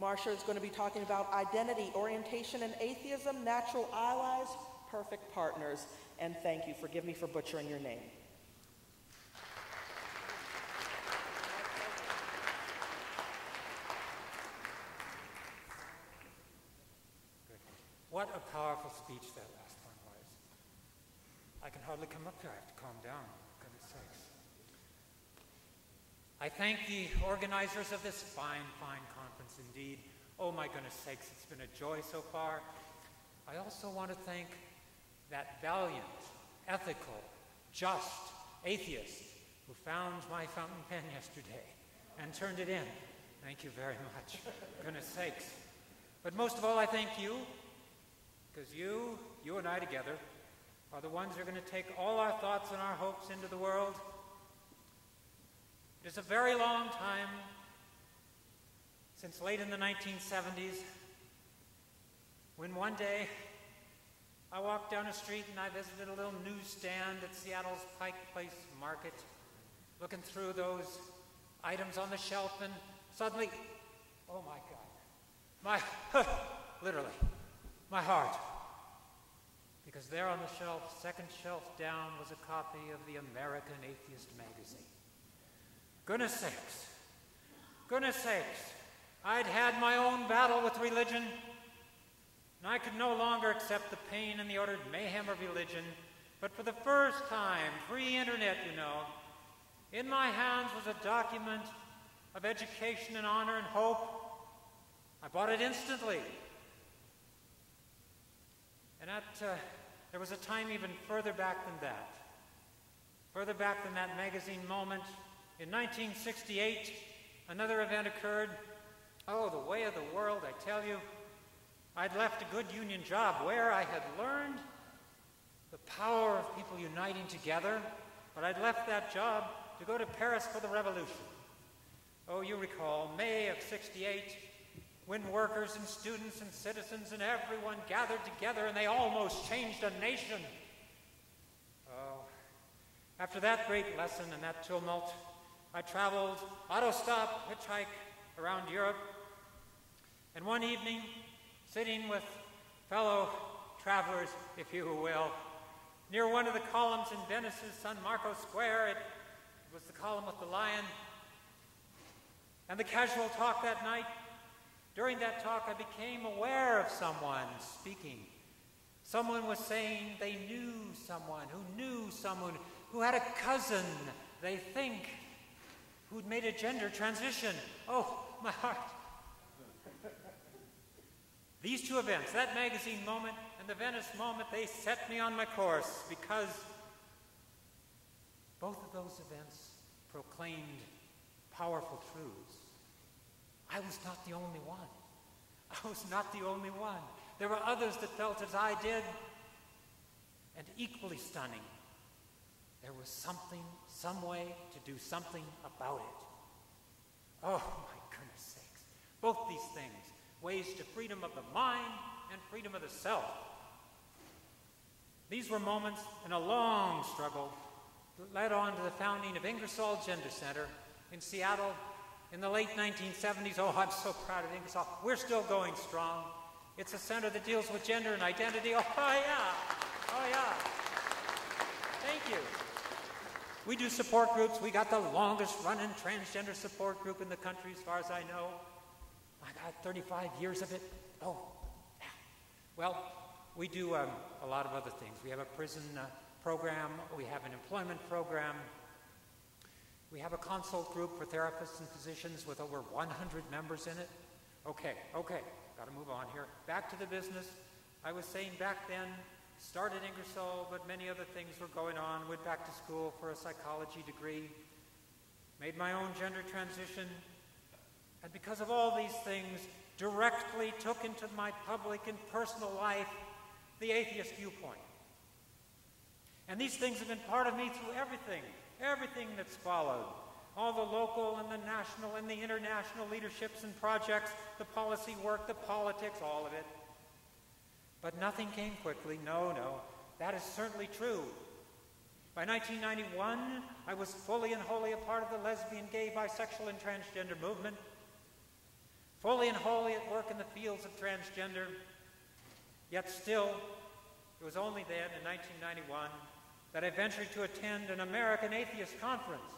Marsha is going to be talking about identity, orientation, and atheism, natural allies, perfect partners. And thank you. Forgive me for butchering your name. What a powerful speech that last one was. I can hardly come up here. I have to calm down, goodness sakes. I thank the organizers of this fine, fine conference indeed. Oh my goodness sakes, it's been a joy so far. I also want to thank that valiant, ethical, just atheist who found my fountain pen yesterday and turned it in. Thank you very much. goodness sakes. But most of all, I thank you because you, you and I together, are the ones who are going to take all our thoughts and our hopes into the world. It is a very long time since late in the 1970s when one day I walked down a street and I visited a little newsstand at Seattle's Pike Place Market, looking through those items on the shelf, and suddenly, oh my God, my, literally, my heart. Because there on the shelf, second shelf down, was a copy of the American Atheist magazine. Goodness sakes, goodness sakes, I'd had my own battle with religion, and I could no longer accept the pain and the ordered mayhem of religion. But for the first time, pre internet, you know, in my hands was a document of education and honor and hope. I bought it instantly. And at, uh, there was a time even further back than that. Further back than that magazine moment. In 1968, another event occurred. Oh, the way of the world, I tell you. I'd left a good union job where I had learned the power of people uniting together, but I'd left that job to go to Paris for the revolution. Oh, you recall, May of 68, when workers and students and citizens and everyone gathered together and they almost changed a nation. Oh, after that great lesson and that tumult, I traveled auto stop, hitchhike around Europe, and one evening, sitting with fellow travelers, if you will, near one of the columns in Venice's San Marco Square, it was the column with the lion, and the casual talk that night during that talk, I became aware of someone speaking. Someone was saying they knew someone who knew someone who had a cousin, they think, who'd made a gender transition. Oh, my heart. These two events, that magazine moment and the Venice moment, they set me on my course because both of those events proclaimed powerful truths. I was not the only one. I was not the only one. There were others that felt as I did. And equally stunning, there was something, some way to do something about it. Oh, my goodness sakes. Both these things, ways to freedom of the mind and freedom of the self. These were moments in a long struggle that led on to the founding of Ingersoll Gender Center in Seattle in the late 1970s. Oh, I'm so proud of Ingersoll. We're still going strong. It's a center that deals with gender and identity. Oh, yeah. Oh, yeah. Thank you. We do support groups. We got the longest running transgender support group in the country, as far as I know. I got 35 years of it. Oh, yeah. Well, we do um, a lot of other things. We have a prison uh, program, we have an employment program, we have a consult group for therapists and physicians with over 100 members in it. Okay, okay, got to move on here. Back to the business. I was saying back then, started Ingersoll, but many other things were going on. Went back to school for a psychology degree. Made my own gender transition. And because of all these things, directly took into my public and personal life the atheist viewpoint. And these things have been part of me through everything everything that's followed. All the local and the national and the international leaderships and projects, the policy work, the politics, all of it. But nothing came quickly. No, no. That is certainly true. By 1991, I was fully and wholly a part of the lesbian, gay, bisexual, and transgender movement. fully and wholly at work in the fields of transgender. Yet still, it was only then, in 1991, that I ventured to attend an American Atheist Conference,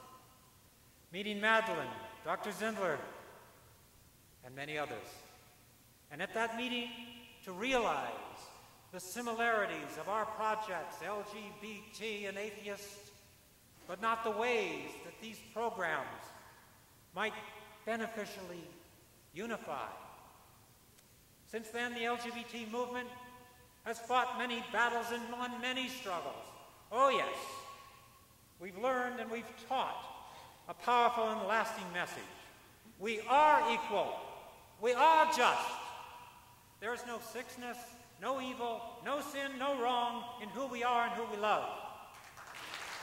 meeting Madalyn, Dr. Zindler, and many others. And at that meeting, to realize the similarities of our projects, LGBT and atheist, but not the ways that these programs might beneficially unify. Since then, the LGBT movement has fought many battles and won many struggles. Oh, yes, we've learned and we've taught a powerful and lasting message. We are equal. We are just. There is no sickness, no evil, no sin, no wrong in who we are and who we love.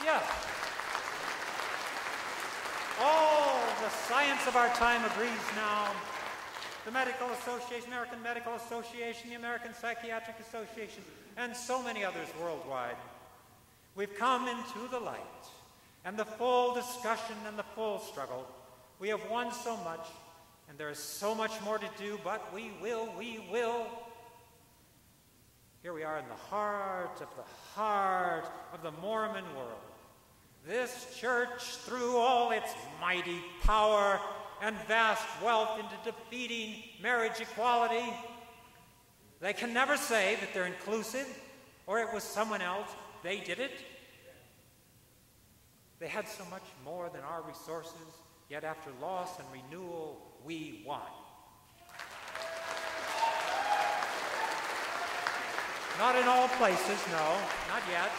Yes. All the science of our time agrees now. The Medical Association, American Medical Association, the American Psychiatric Association, and so many others worldwide. We've come into the light and the full discussion and the full struggle. We have won so much, and there is so much more to do, but we will, we will. Here we are in the heart of the heart of the Mormon world. This church, threw all its mighty power and vast wealth into defeating marriage equality, they can never say that they're inclusive or it was someone else. They did it. They had so much more than our resources, yet after loss and renewal, we won. Not in all places, no, not yet.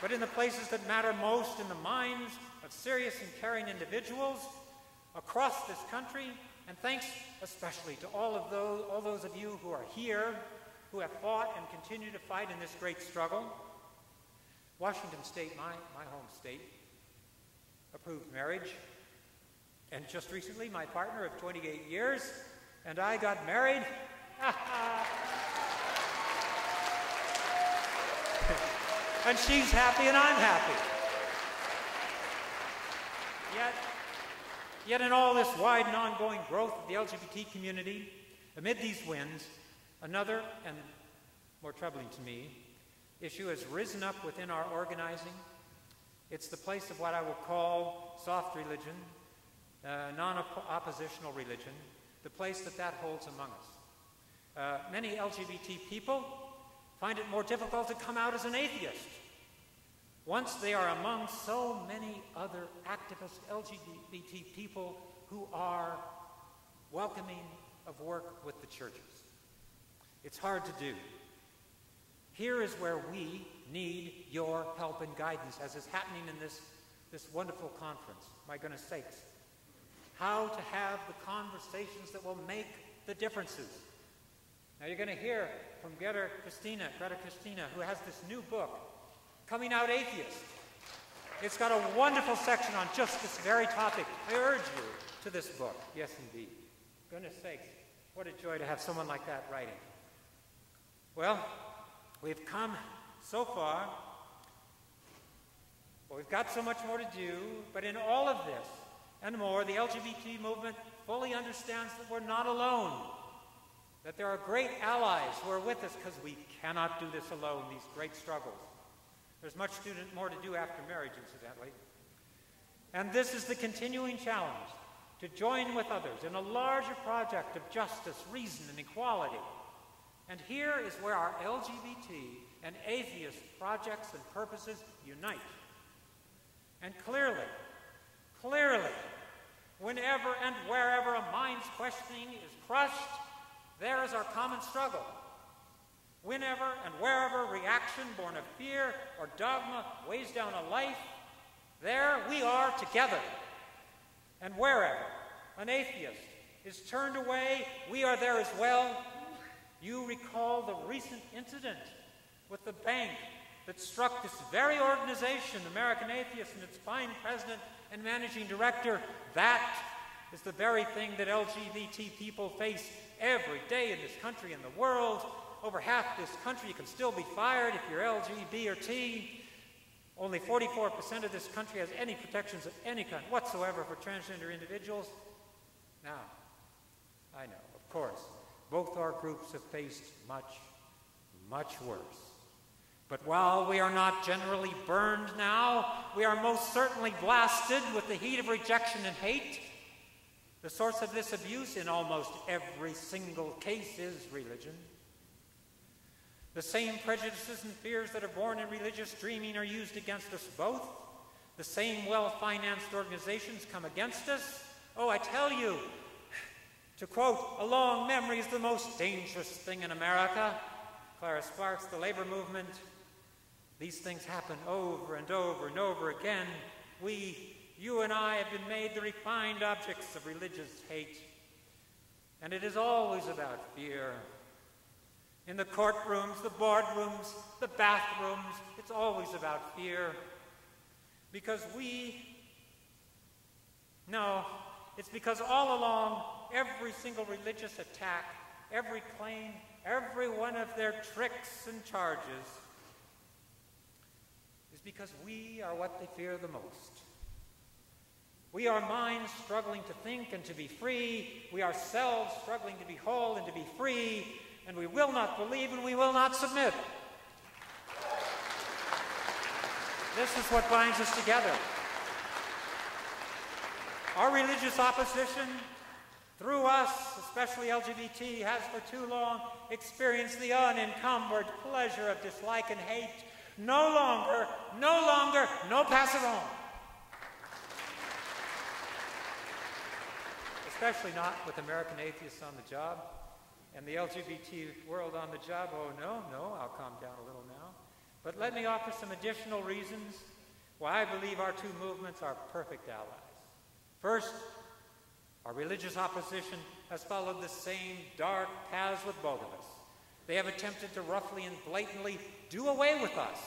But in the places that matter most in the minds of serious and caring individuals across this country, and thanks especially to all of those, all those of you who are here, who have fought and continue to fight in this great struggle. Washington State, my, my home state, approved marriage. And just recently, my partner of 28 years and I got married. and she's happy and I'm happy. Yet, yet in all this wide and ongoing growth of the LGBT community, amid these winds, another and more troubling to me issue has risen up within our organizing. It's the place of what I will call soft religion, uh, non-oppositional religion, the place that that holds among us. Uh, many LGBT people find it more difficult to come out as an atheist once they are among so many other activist LGBT people who are welcoming of work with the churches. It's hard to do. Here is where we need your help and guidance, as is happening in this, this wonderful conference. My goodness sakes. How to have the conversations that will make the differences. Now you're going to hear from Greta Christina, Greta Christina, who has this new book, Coming Out Atheist. It's got a wonderful section on just this very topic. I urge you to this book. Yes, indeed. Goodness sakes, what a joy to have someone like that writing. Well, We've come so far. Well, we've got so much more to do, but in all of this and more, the LGBT movement fully understands that we're not alone, that there are great allies who are with us because we cannot do this alone, these great struggles. There's much more to do after marriage, incidentally. And this is the continuing challenge to join with others in a larger project of justice, reason, and equality and here is where our LGBT and atheist projects and purposes unite. And clearly, clearly, whenever and wherever a mind's questioning is crushed, there is our common struggle. Whenever and wherever reaction born of fear or dogma weighs down a life, there we are together. And wherever an atheist is turned away, we are there as well you recall the recent incident with the bank that struck this very organization, American Atheists, and its fine president and managing director. That is the very thing that LGBT people face every day in this country and the world. Over half this country, you can still be fired if you're LGBT or T. Only 44% of this country has any protections of any kind whatsoever for transgender individuals. Now, I know, of course. Both our groups have faced much, much worse. But while we are not generally burned now, we are most certainly blasted with the heat of rejection and hate. The source of this abuse in almost every single case is religion. The same prejudices and fears that are born in religious dreaming are used against us both. The same well financed organizations come against us. Oh, I tell you, to quote, a long memory is the most dangerous thing in America. Clara Sparks, the labor movement. These things happen over and over and over again. We, you and I, have been made the refined objects of religious hate. And it is always about fear. In the courtrooms, the boardrooms, the bathrooms, it's always about fear. Because we, no, it's because all along, every single religious attack, every claim, every one of their tricks and charges is because we are what they fear the most. We are minds struggling to think and to be free. We ourselves struggling to be whole and to be free. And we will not believe and we will not submit. This is what binds us together. Our religious opposition, through us, especially LGBT, has for too long experienced the unencumbered pleasure of dislike and hate. No longer, no longer, no pass it on. Especially not with American atheists on the job and the LGBT world on the job. Oh, no, no, I'll calm down a little now. But let me offer some additional reasons why I believe our two movements are perfect allies. First, our religious opposition has followed the same dark paths with both of us. They have attempted to roughly and blatantly do away with us.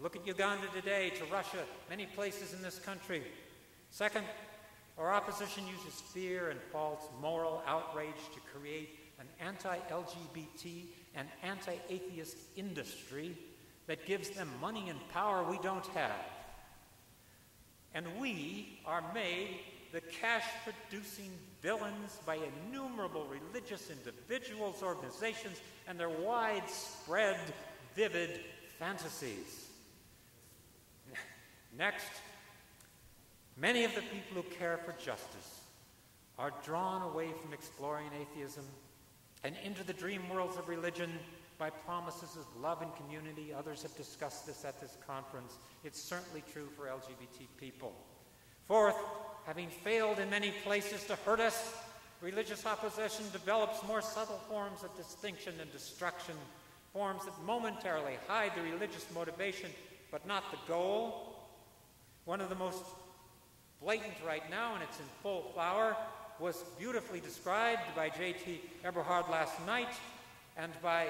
Look at Uganda today, to Russia, many places in this country. Second, our opposition uses fear and false moral outrage to create an anti LGBT and anti atheist industry that gives them money and power we don't have. And we are made the cash producing villains by innumerable religious individuals, organizations, and their widespread, vivid fantasies. Next, many of the people who care for justice are drawn away from exploring atheism and into the dream worlds of religion by promises of love and community. Others have discussed this at this conference. It's certainly true for LGBT people. Fourth, having failed in many places to hurt us, religious opposition develops more subtle forms of distinction and destruction, forms that momentarily hide the religious motivation but not the goal. One of the most blatant right now, and it's in full flower, was beautifully described by J.T. Eberhard last night and by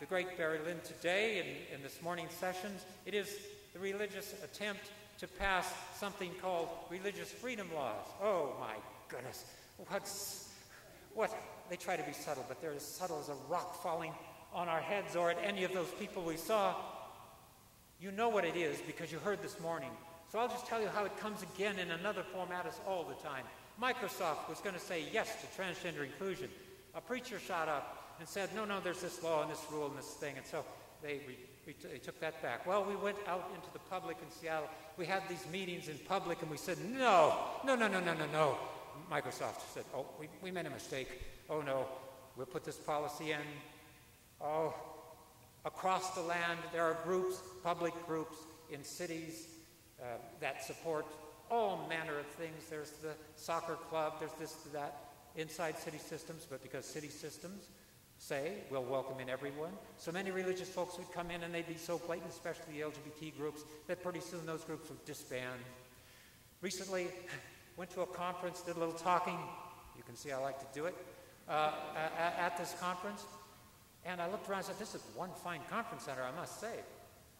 the great Barry Lynn today in, in this morning's sessions. It is the religious attempt to pass something called religious freedom laws. Oh my goodness. What's what they try to be subtle, but they're as subtle as a rock falling on our heads or at any of those people we saw. You know what it is because you heard this morning. So I'll just tell you how it comes again in another format all the time. Microsoft was going to say yes to transgender inclusion. A preacher shot up and said, no, no, there's this law and this rule and this thing. And so they, re- they took that back. Well, we went out into the public in Seattle. We had these meetings in public and we said, no, no, no, no, no, no, no. Microsoft said, oh, we, we made a mistake. Oh, no, we'll put this policy in. Oh, across the land, there are groups, public groups in cities uh, that support all manner of things. There's the soccer club, there's this, that, inside city systems, but because city systems say we'll welcome in everyone, so many religious folks would come in and they'd be so blatant, especially the LGBT groups, that pretty soon those groups would disband. Recently, went to a conference, did a little talking. You can see I like to do it uh, at, at this conference. And I looked around and said, This is one fine conference center, I must say.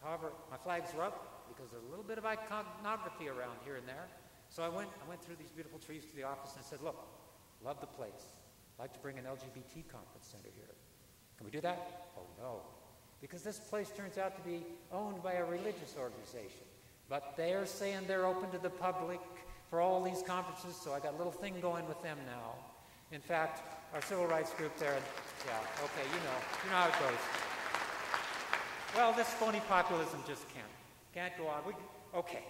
However, my flags were up because there's a little bit of iconography around here and there. So I went, I went through these beautiful trees to the office and I said, look, love the place. I'd like to bring an LGBT conference center here. Can we do that? Oh, no. Because this place turns out to be owned by a religious organization. But they're saying they're open to the public for all these conferences, so I got a little thing going with them now. In fact, our civil rights group there, yeah, okay, you know, you know how it goes. Well, this phony populism just can't, can't go on. We, okay.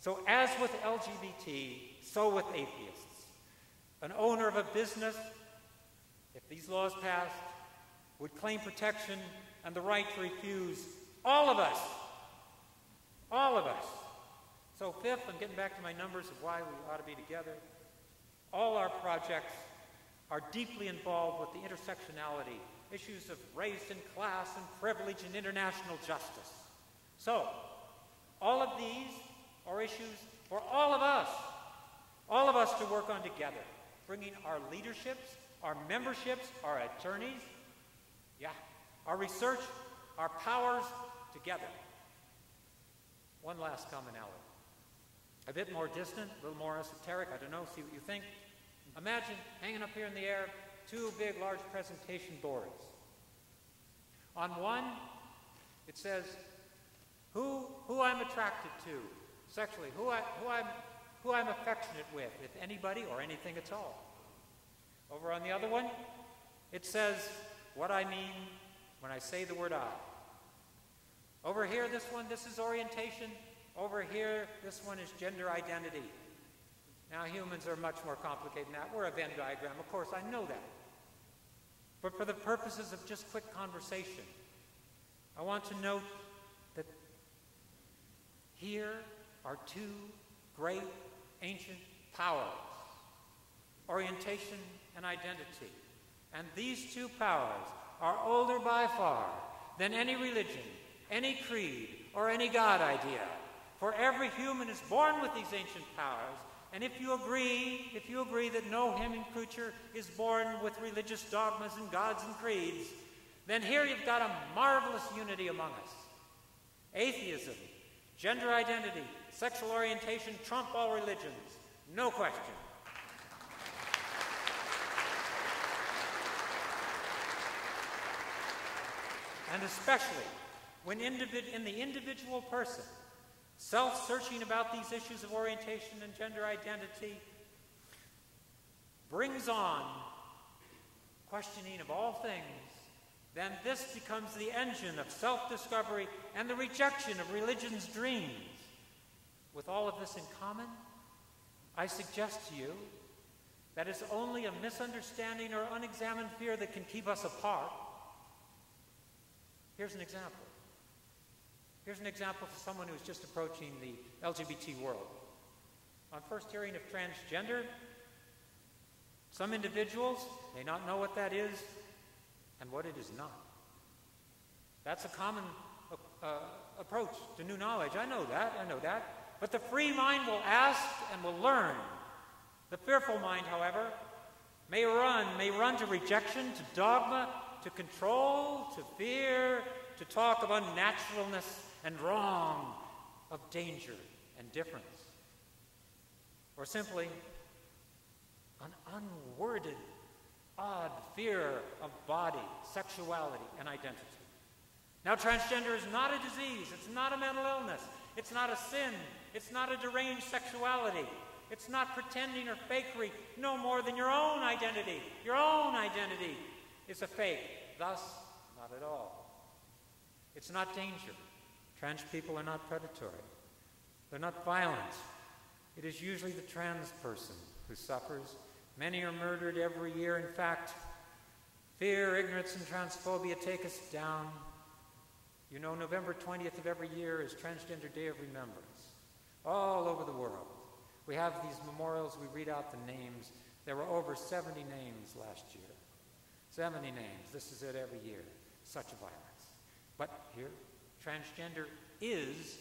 So as with LGBT, so with atheists. An owner of a business, if these laws passed, would claim protection and the right to refuse all of us. All of us. So, fifth, I'm getting back to my numbers of why we ought to be together. All our projects are deeply involved with the intersectionality, issues of race and class and privilege and international justice. So, all of these are issues for all of us, all of us to work on together, bringing our leaderships, our memberships, our attorneys, yeah, our research, our powers together. One last commonality. A bit more distant, a little more esoteric, I don't know, see what you think. Imagine hanging up here in the air two big, large presentation boards. On one, it says who, who I'm attracted to sexually, who, I, who, I'm, who I'm affectionate with, if anybody or anything at all. Over on the other one, it says what I mean when I say the word I. Over here, this one, this is orientation. Over here, this one is gender identity. Now, humans are much more complicated than that. We're a Venn diagram, of course, I know that. But for the purposes of just quick conversation, I want to note here are two great ancient powers orientation and identity. And these two powers are older by far than any religion, any creed, or any God idea. For every human is born with these ancient powers, and if you agree, if you agree that no human creature is born with religious dogmas and gods and creeds, then here you've got a marvelous unity among us. Atheism, gender identity, sexual orientation trump all religions. No question. And especially when in the individual person, self searching about these issues of orientation and gender identity brings on questioning of all things, then this becomes the engine of self discovery and the rejection of religion's dreams. With all of this in common, I suggest to you that it's only a misunderstanding or unexamined fear that can keep us apart. Here's an example. Here's an example for someone who's just approaching the LGBT world. On first hearing of transgender, some individuals may not know what that is and what it is not. That's a common uh, approach to new knowledge. I know that, I know that. But the free mind will ask and will learn. The fearful mind, however, may run, may run to rejection, to dogma, to control, to fear, to talk of unnaturalness and wrong, of danger and difference. Or simply, an unworded, odd fear of body, sexuality, and identity. Now, transgender is not a disease, it's not a mental illness, it's not a sin, it's not a deranged sexuality, it's not pretending or fakery, no more than your own identity. Your own identity is a fake, thus, not at all. It's not danger. Trans people are not predatory. They're not violent. It is usually the trans person who suffers. Many are murdered every year. In fact, fear, ignorance, and transphobia take us down. You know, November 20th of every year is Transgender Day of Remembrance. All over the world. We have these memorials, we read out the names. There were over 70 names last year. 70 names. This is it every year. Such a violence. But here, transgender is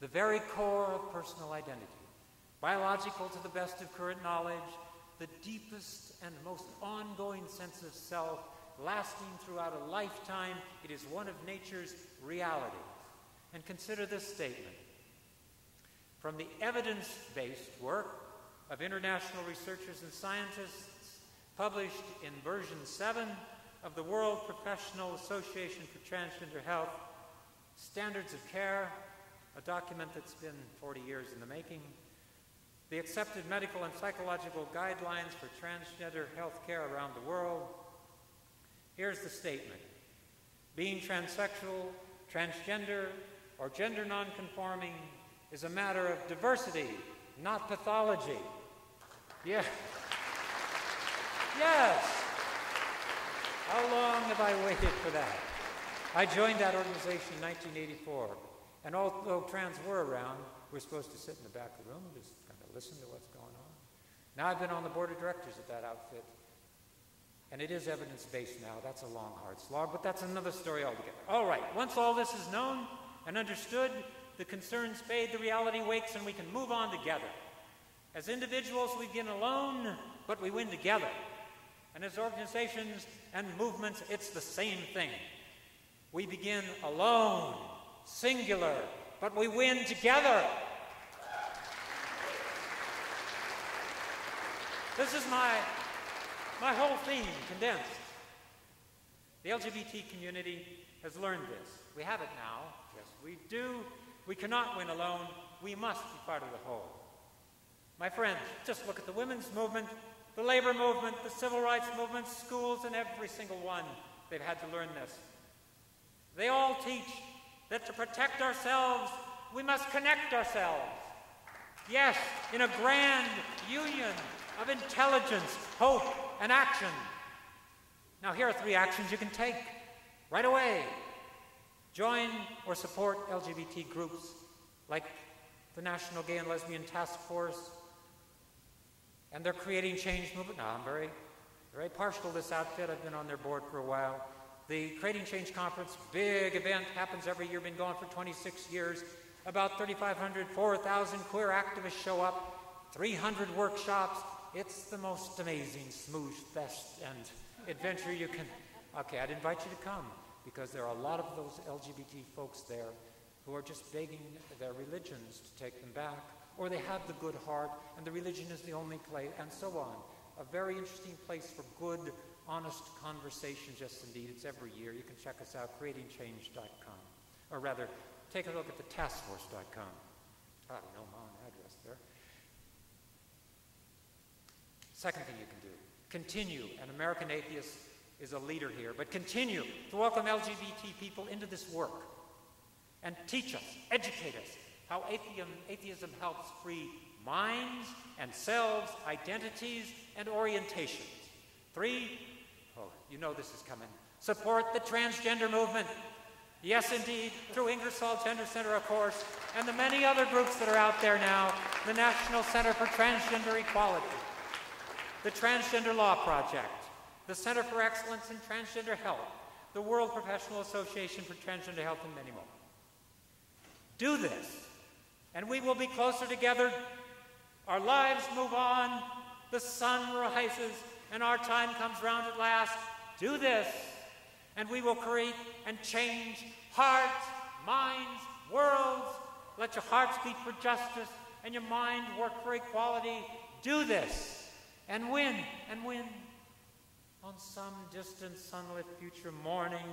the very core of personal identity. Biological to the best of current knowledge, the deepest and most ongoing sense of self, lasting throughout a lifetime. It is one of nature's realities. And consider this statement from the evidence based work of international researchers and scientists published in version 7 of the World Professional Association for Transgender Health Standards of Care, a document that's been 40 years in the making. The accepted medical and psychological guidelines for transgender health care around the world. Here's the statement Being transsexual, transgender, or gender nonconforming is a matter of diversity, not pathology. Yeah. Yes. How long have I waited for that? I joined that organization in 1984, and although trans were around, we are supposed to sit in the back of the room just listen to what's going on. Now I've been on the board of directors of that outfit, and it is evidence based now. That's a long, hard slog, but that's another story altogether. All right, once all this is known and understood, the concerns fade, the reality wakes, and we can move on together. As individuals, we begin alone, but we win together. And as organizations and movements, it's the same thing. We begin alone, singular, but we win together. This is my, my whole theme condensed. The LGBT community has learned this. We have it now. Yes, we do. We cannot win alone. We must be part of the whole. My friends, just look at the women's movement, the labor movement, the civil rights movement, schools, and every single one. They've had to learn this. They all teach that to protect ourselves, we must connect ourselves. Yes, in a grand union of intelligence, hope, and action. Now, here are three actions you can take right away. Join or support LGBT groups like the National Gay and Lesbian Task Force, and they're creating change movement. Now, I'm very, very partial to this outfit. I've been on their board for a while. The Creating Change Conference, big event, happens every year, been going for 26 years. About 3,500, 4,000 queer activists show up, 300 workshops. It's the most amazing smooth fest and adventure you can. Okay, I'd invite you to come because there are a lot of those LGBT folks there who are just begging their religions to take them back, or they have the good heart and the religion is the only place, and so on. A very interesting place for good honest conversations. Yes, indeed, it's every year. You can check us out, creatingchange.com. Or rather, take a look at the taskforce.com. I don't know my own address there. Second thing you can do, continue. And American Atheist is a leader here, but continue to welcome LGBT people into this work and teach us, educate us how atheism, atheism helps free minds and selves, identities, and orientations. Three, oh, you know this is coming. Support the transgender movement. Yes, indeed, through Ingersoll Gender Center, of course, and the many other groups that are out there now the National Center for Transgender Equality, the Transgender Law Project, the Center for Excellence in Transgender Health, the World Professional Association for Transgender Health, and many more. Do this, and we will be closer together. Our lives move on, the sun rises, and our time comes round at last. Do this, and we will create and change hearts, minds, worlds. Let your hearts beat for justice and your mind work for equality. Do this, and win, and win. On some distant sunlit future morning,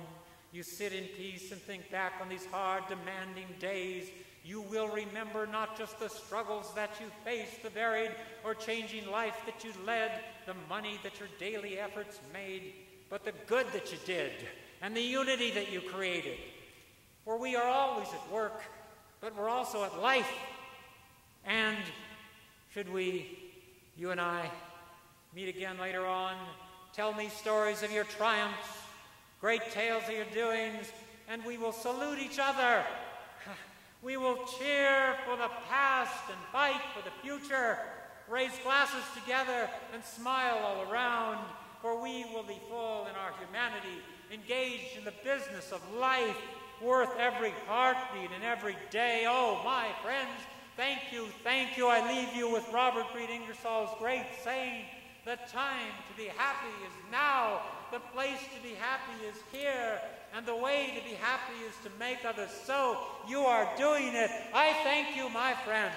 you sit in peace and think back on these hard, demanding days. You will remember not just the struggles that you faced, the varied or changing life that you led, the money that your daily efforts made, but the good that you did and the unity that you created. For we are always at work, but we're also at life. And should we, you and I, meet again later on, tell me stories of your triumphs, great tales of your doings, and we will salute each other. We will cheer for the past and fight for the future, raise glasses together and smile all around for we will be full in our humanity, engaged in the business of life, worth every heartbeat and every day. Oh, my friends, thank you, thank you. I leave you with Robert Reed Ingersoll's great saying, the time to be happy is now. The place to be happy is here. And the way to be happy is to make others so. You are doing it. I thank you, my friends.